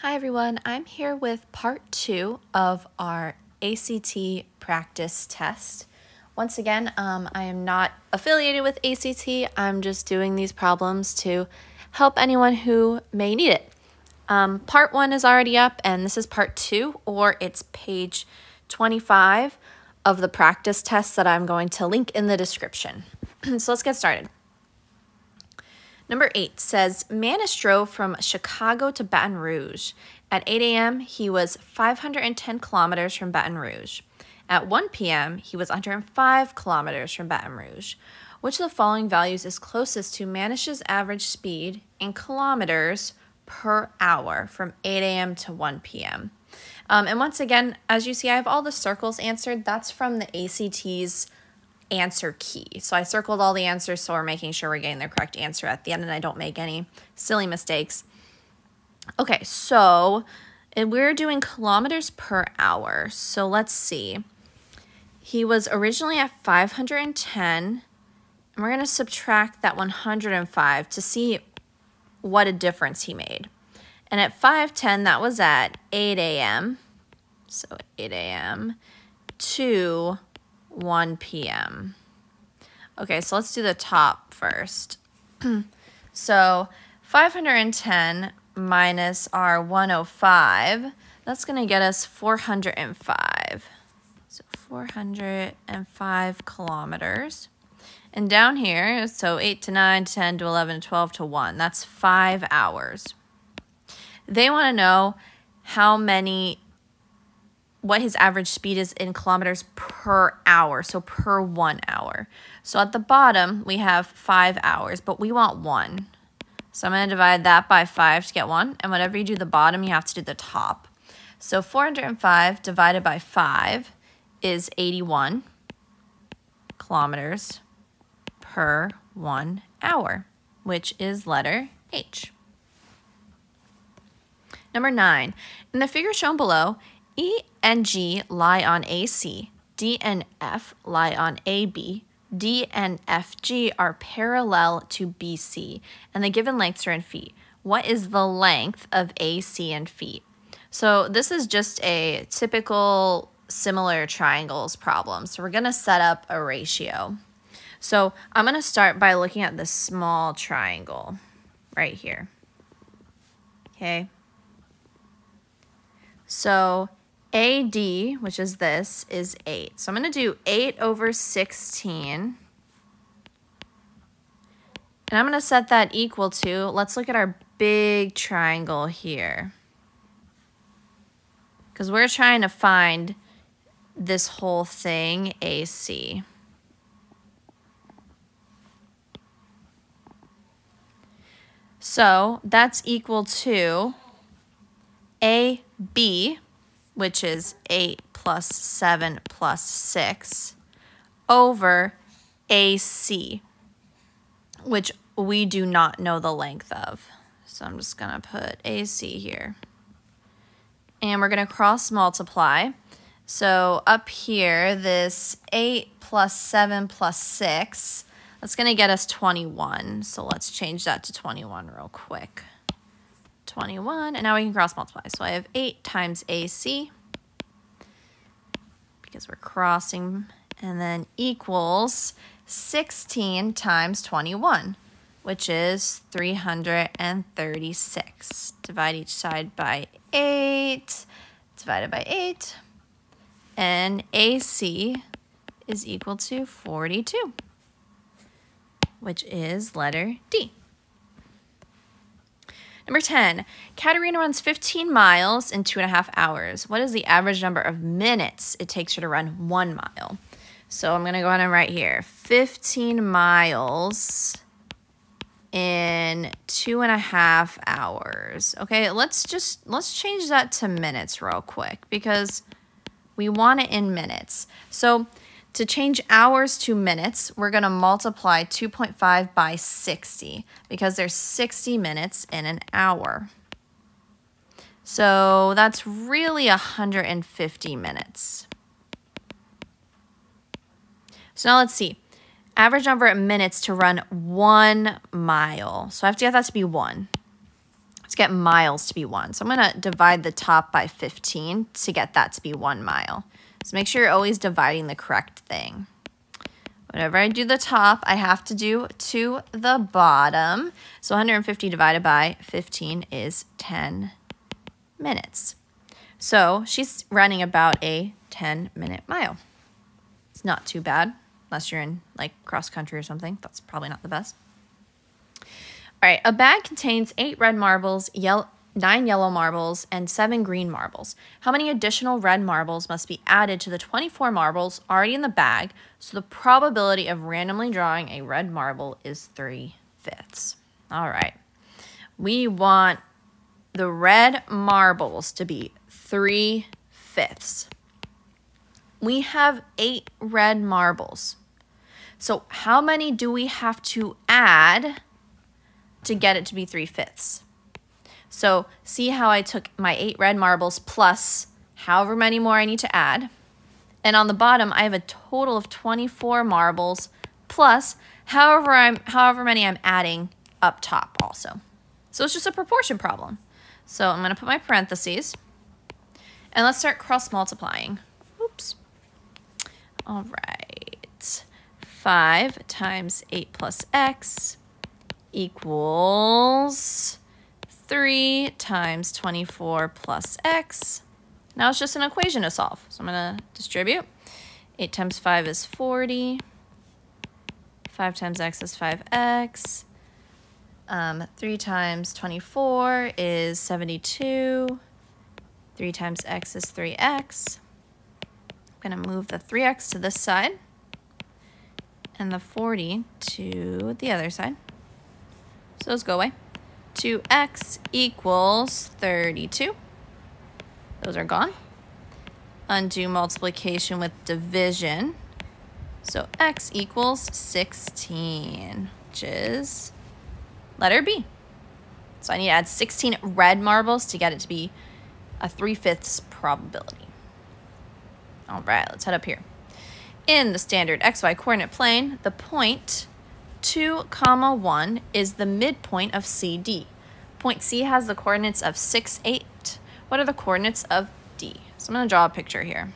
Hi everyone, I'm here with part two of our ACT practice test. Once again, um, I am not affiliated with ACT, I'm just doing these problems to help anyone who may need it. Um, part one is already up and this is part two or it's page 25 of the practice test that I'm going to link in the description. so let's get started. Number eight says Manish drove from Chicago to Baton Rouge. At 8 a.m., he was 510 kilometers from Baton Rouge. At 1 p.m., he was 105 kilometers from Baton Rouge. Which of the following values is closest to Manish's average speed in kilometers per hour from 8 a.m. to 1 p.m.? Um, and once again, as you see, I have all the circles answered. That's from the ACT's answer key. So I circled all the answers so we're making sure we're getting the correct answer at the end and I don't make any silly mistakes. Okay, so we're doing kilometers per hour. So let's see. He was originally at 510 and we're going to subtract that 105 to see what a difference he made. And at 510, that was at 8 a.m. So 8 a.m. to 1 p.m. Okay, so let's do the top first. so 510 minus our 105, that's going to get us 405. So 405 kilometers. And down here, so 8 to 9, 10 to 11, 12 to 1, that's 5 hours. They want to know how many what his average speed is in kilometers per hour, so per one hour. So at the bottom, we have five hours, but we want one. So I'm going to divide that by five to get one, and whenever you do the bottom, you have to do the top. So 405 divided by five is 81 kilometers per one hour, which is letter H. Number nine, in the figure shown below, E and G lie on AC, D and F lie on AB, D and FG are parallel to BC, and the given lengths are in feet. What is the length of AC in feet? So this is just a typical similar triangles problem. So we're going to set up a ratio. So I'm going to start by looking at this small triangle right here. Okay. So AD, which is this, is 8. So I'm going to do 8 over 16. And I'm going to set that equal to, let's look at our big triangle here. Because we're trying to find this whole thing AC. So that's equal to AB, which is 8 plus 7 plus 6, over AC, which we do not know the length of. So I'm just going to put AC here. And we're going to cross multiply. So up here, this 8 plus 7 plus 6, that's going to get us 21. So let's change that to 21 real quick. 21, and now we can cross multiply. So I have 8 times AC, because we're crossing, and then equals 16 times 21, which is 336. Divide each side by 8, divided by 8, and AC is equal to 42, which is letter D. Number 10, Katerina runs 15 miles in two and a half hours. What is the average number of minutes it takes her to run one mile? So I'm going to go ahead and write here 15 miles in two and a half hours. Okay, let's just, let's change that to minutes real quick because we want it in minutes. So to change hours to minutes, we're going to multiply 2.5 by 60 because there's 60 minutes in an hour. So that's really 150 minutes. So now let's see. Average number of minutes to run one mile. So I have to get that to be one. Let's get miles to be one. So I'm going to divide the top by 15 to get that to be one mile. So make sure you're always dividing the correct thing. Whenever I do the top, I have to do to the bottom. So 150 divided by 15 is 10 minutes. So she's running about a 10 minute mile. It's not too bad, unless you're in like cross country or something. That's probably not the best. All right, a bag contains eight red marbles, yellow, nine yellow marbles, and seven green marbles. How many additional red marbles must be added to the 24 marbles already in the bag so the probability of randomly drawing a red marble is 3 fifths? All right. We want the red marbles to be 3 fifths. We have eight red marbles. So how many do we have to add to get it to be 3 fifths? So see how I took my eight red marbles plus however many more I need to add. And on the bottom, I have a total of 24 marbles plus however, I'm, however many I'm adding up top also. So it's just a proportion problem. So I'm going to put my parentheses. And let's start cross multiplying. Oops. All right. 5 times 8 plus x equals 3 times 24 plus x. Now it's just an equation to solve. So I'm going to distribute. 8 times 5 is 40. 5 times x is 5x. Um, 3 times 24 is 72. 3 times x is 3x. I'm going to move the 3x to this side and the 40 to the other side. So those go away. 2x equals 32. Those are gone. Undo multiplication with division. So x equals 16, which is letter B. So I need to add 16 red marbles to get it to be a 3 fifths probability. All right, let's head up here. In the standard xy coordinate plane, the point 2 comma 1 is the midpoint of CD. Point C has the coordinates of 6, 8. What are the coordinates of D? So I'm going to draw a picture here.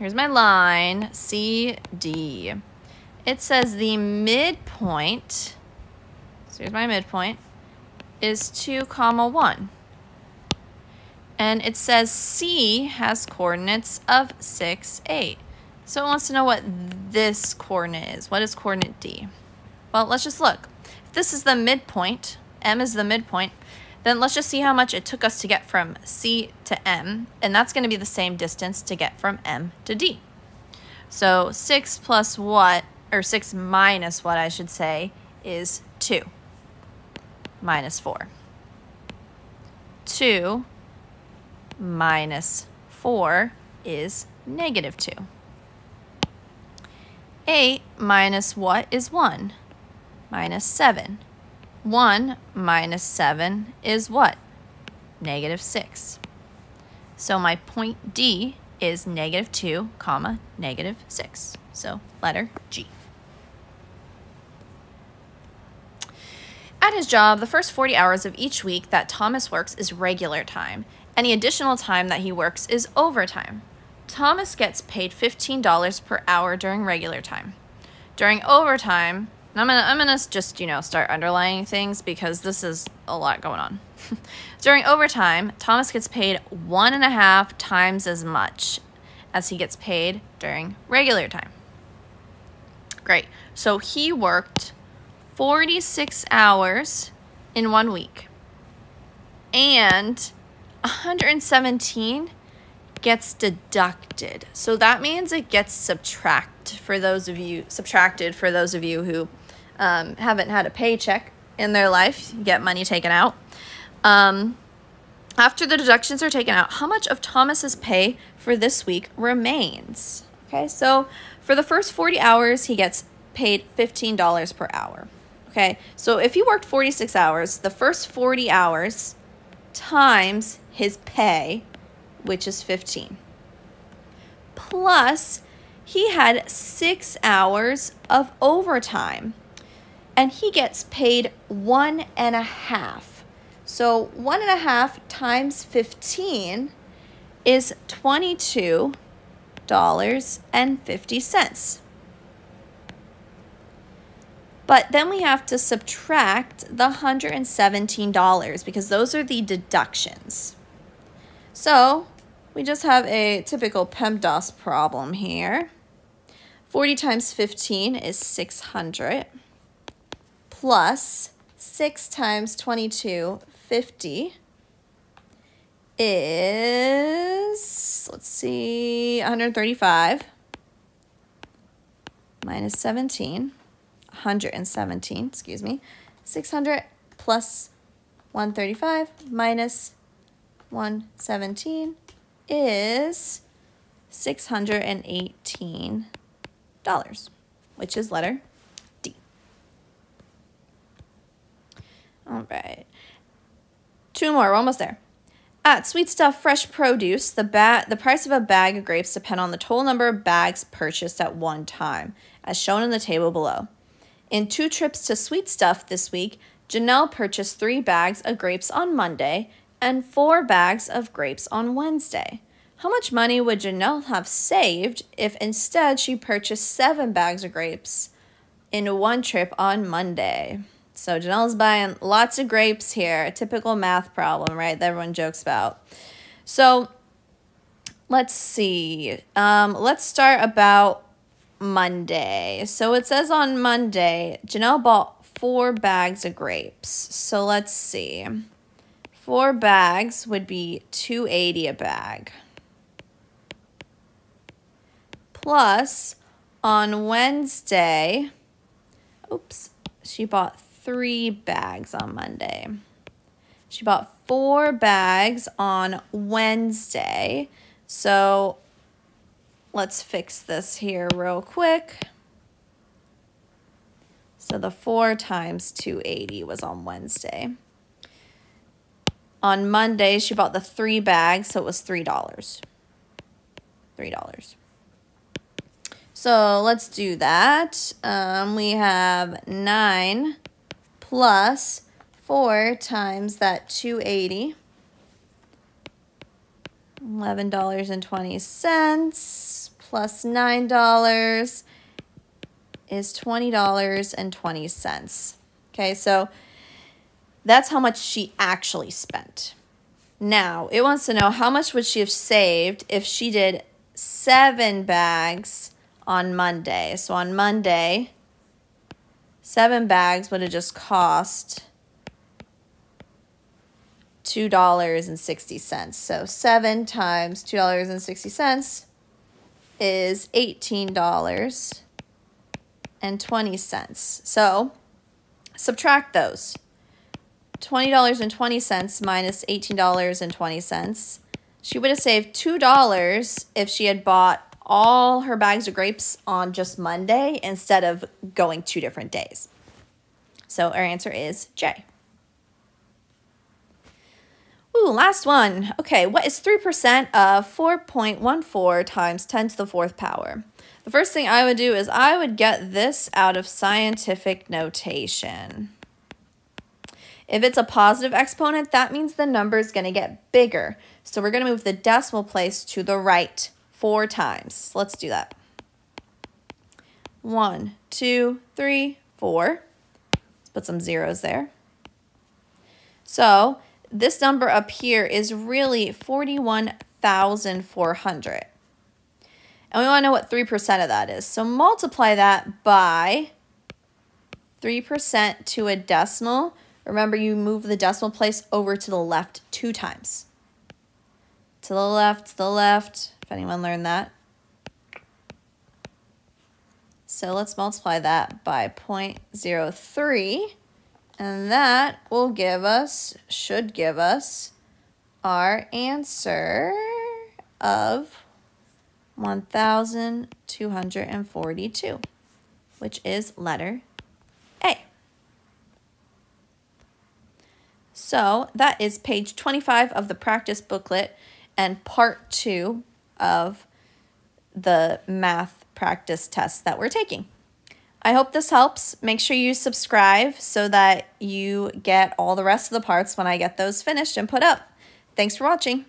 Here's my line, CD. It says the midpoint, so here's my midpoint, is 2 comma 1. And it says C has coordinates of 6, 8. So it wants to know what this coordinate is. What is coordinate D? Well, let's just look. If this is the midpoint, M is the midpoint, then let's just see how much it took us to get from C to M, and that's going to be the same distance to get from M to D. So 6 plus what, or 6 minus what I should say, is 2 minus 4. 2 minus 4 is negative 2. 8 minus what is 1? Minus 7. 1 minus 7 is what? Negative 6. So my point D is negative 2, comma, negative 6. So letter G. At his job, the first 40 hours of each week that Thomas works is regular time. Any additional time that he works is overtime. Thomas gets paid $15 per hour during regular time. During overtime, I'm gonna I'm gonna just you know start underlining things because this is a lot going on. During overtime, Thomas gets paid one and a half times as much as he gets paid during regular time. Great. So he worked 46 hours in one week. And 117 gets deducted. So that means it gets subtract for those of you subtracted for those of you who um, haven't had a paycheck in their life, get money taken out. Um, after the deductions are taken out, how much of Thomas's pay for this week remains? Okay, so for the first 40 hours, he gets paid $15 per hour. Okay, so if he worked 46 hours, the first 40 hours times his pay which is 15. Plus, he had six hours of overtime. and he gets paid one and a half. So one and a half times 15 is $22.50. But then we have to subtract the $117 because those are the deductions. So we just have a typical PEMDAS problem here. 40 times 15 is 600 plus 6 times 22, 50 is, let's see, 135 minus 17, 117, excuse me, 600 plus 135 minus 117 is $618, which is letter D. All right. Two more, we're almost there. At Sweet Stuff Fresh Produce, the, ba the price of a bag of grapes depend on the total number of bags purchased at one time, as shown in the table below. In two trips to Sweet Stuff this week, Janelle purchased three bags of grapes on Monday and four bags of grapes on Wednesday. How much money would Janelle have saved if instead she purchased seven bags of grapes in one trip on Monday? So Janelle's buying lots of grapes here, a typical math problem, right, that everyone jokes about. So let's see. Um, let's start about Monday. So it says on Monday, Janelle bought four bags of grapes. So let's see. Four bags would be 280 a bag. Plus, on Wednesday, oops, she bought three bags on Monday. She bought four bags on Wednesday. So let's fix this here real quick. So the 4 times 280 was on Wednesday. On Monday, she bought the three bags, so it was $3. $3. So let's do that. Um, we have 9 plus 4 times that 280. $11.20 plus $9 is $20.20. Okay, so that's how much she actually spent. Now, it wants to know how much would she have saved if she did seven bags on Monday. So on Monday, seven bags would have just cost $2.60. So 7 times $2.60 is $18.20. So subtract those. $20.20 minus $18.20. She would have saved $2 if she had bought all her bags of grapes on just Monday instead of going two different days. So our answer is J. Ooh, last one. Okay, what is 3% of 4.14 times 10 to the fourth power? The first thing I would do is I would get this out of scientific notation. If it's a positive exponent, that means the number is going to get bigger. So we're going to move the decimal place to the right four times. Let's do that. One, two, three, four. Let's put some zeros there. So this number up here is really 41,400. And we want to know what 3% of that is. So multiply that by 3% to a decimal Remember, you move the decimal place over to the left two times. To the left, to the left, if anyone learned that. So let's multiply that by 0.03, and that will give us, should give us, our answer of 1,242, which is letter A. So that is page 25 of the practice booklet and part two of the math practice test that we're taking. I hope this helps. Make sure you subscribe so that you get all the rest of the parts when I get those finished and put up. Thanks for watching.